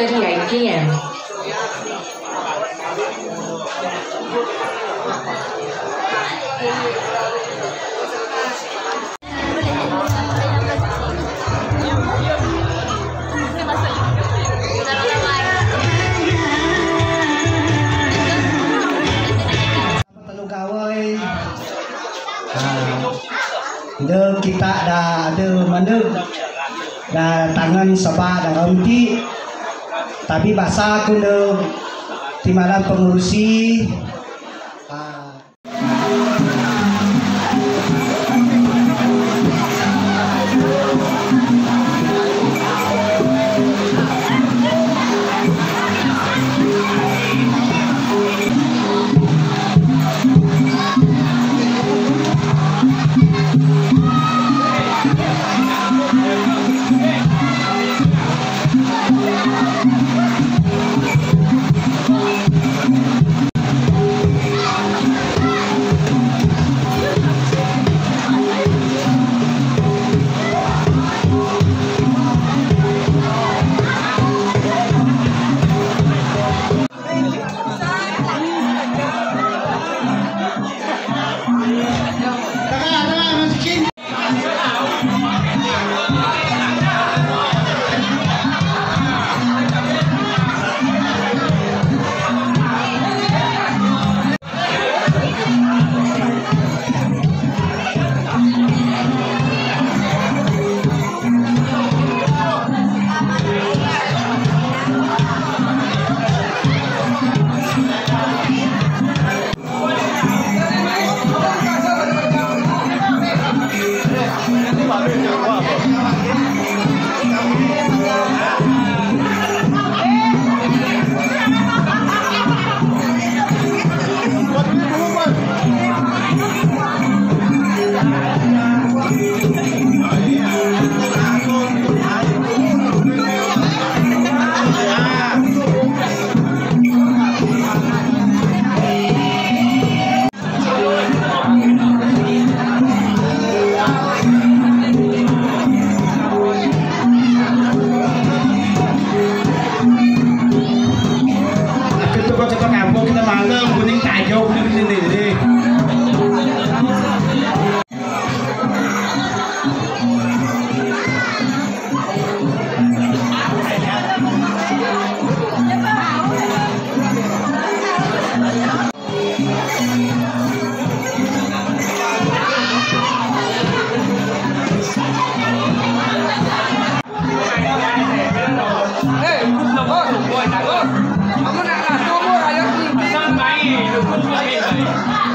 5.38 p.m. được ơi. À, Đưa kita dah ada mana Dah tangan sebab dah rauti tapi bahasa kuno di malam pengurusi. Uh, Yeah.